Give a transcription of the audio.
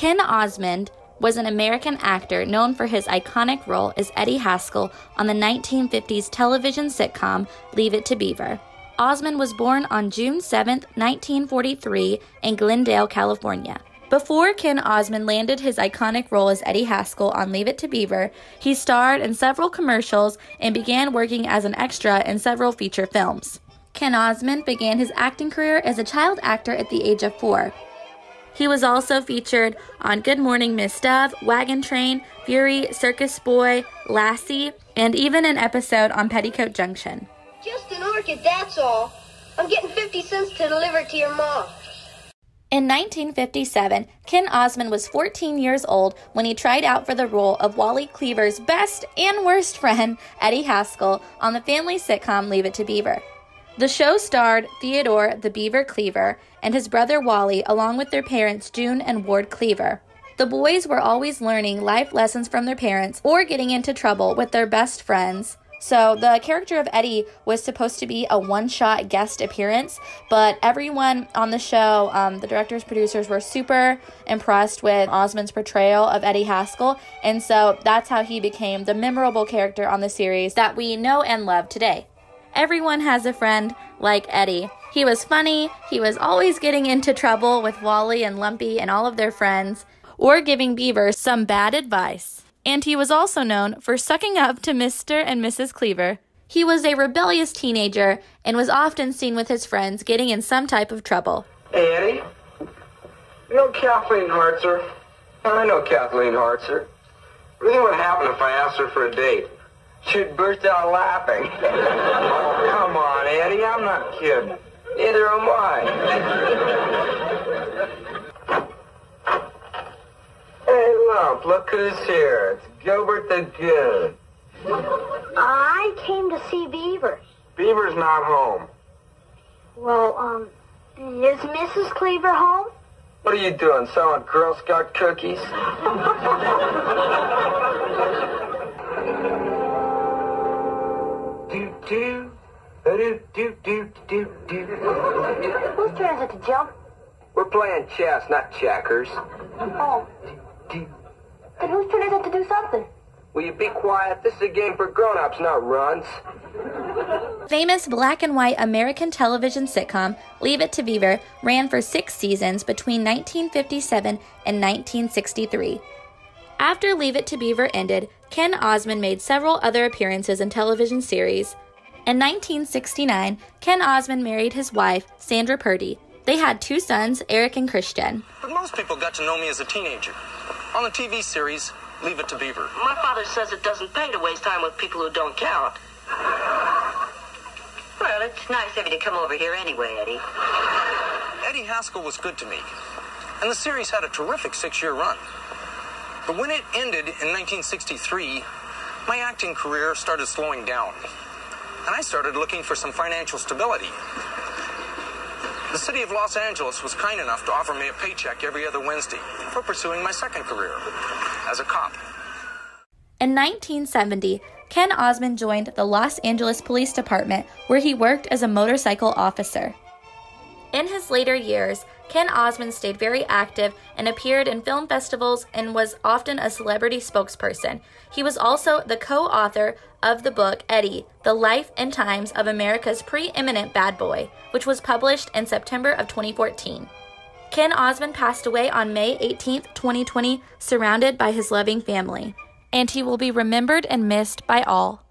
Ken Osmond was an American actor known for his iconic role as Eddie Haskell on the 1950s television sitcom Leave It to Beaver. Osmond was born on June 7, 1943, in Glendale, California. Before Ken Osmond landed his iconic role as Eddie Haskell on Leave It to Beaver, he starred in several commercials and began working as an extra in several feature films. Ken Osmond began his acting career as a child actor at the age of four. He was also featured on Good Morning Miss Dove, Wagon Train, Fury, Circus Boy, Lassie, and even an episode on Petticoat Junction. Just an orchid, that's all. I'm getting 50 cents to deliver it to your mom. In 1957, Ken Osmond was 14 years old when he tried out for the role of Wally Cleaver's best and worst friend, Eddie Haskell, on the family sitcom Leave It to Beaver. The show starred Theodore the Beaver Cleaver and his brother Wally, along with their parents June and Ward Cleaver. The boys were always learning life lessons from their parents or getting into trouble with their best friends. So, the character of Eddie was supposed to be a one shot guest appearance, but everyone on the show, um, the directors, producers, were super impressed with Osmond's portrayal of Eddie Haskell, and so that's how he became the memorable character on the series that we know and love today. Everyone has a friend like Eddie. He was funny, he was always getting into trouble with Wally and Lumpy and all of their friends, or giving Beaver some bad advice and he was also known for sucking up to Mr. and Mrs. Cleaver. He was a rebellious teenager and was often seen with his friends getting in some type of trouble. Hey, Eddie. You know Kathleen Hartzer? I know Kathleen Hartzer. Think would happen if I asked her for a date? She'd burst out laughing. oh, come on, Eddie. I'm not kidding. Neither am I. Hey, Lump, look who's here. It's Gilbert the Good. I came to see Beaver. Beaver's not home. Well, um, is Mrs. Cleaver home? What are you doing, selling Girl Scout cookies? do do do do do. Whose turn is it to jump? We're playing chess, not checkers. Oh. Then whose turn is it to do something? Will you be quiet? This is a game for grown-ups, not runs. Famous black and white American television sitcom Leave It to Beaver ran for six seasons between 1957 and 1963. After Leave It to Beaver ended, Ken Osmond made several other appearances in television series. In 1969, Ken Osmond married his wife, Sandra Purdy. They had two sons, Eric and Christian. But most people got to know me as a teenager. On the TV series, Leave It to Beaver. My father says it doesn't pay to waste time with people who don't count. Well, it's nice of you to come over here anyway, Eddie. Eddie Haskell was good to me, and the series had a terrific six year run. But when it ended in 1963, my acting career started slowing down, and I started looking for some financial stability. The city of Los Angeles was kind enough to offer me a paycheck every other Wednesday for pursuing my second career as a cop. In 1970, Ken Osmond joined the Los Angeles Police Department where he worked as a motorcycle officer. In his later years, Ken Osmond stayed very active and appeared in film festivals and was often a celebrity spokesperson. He was also the co author of the book Eddie The Life and Times of America's Preeminent Bad Boy, which was published in September of 2014. Ken Osmond passed away on May 18, 2020, surrounded by his loving family, and he will be remembered and missed by all.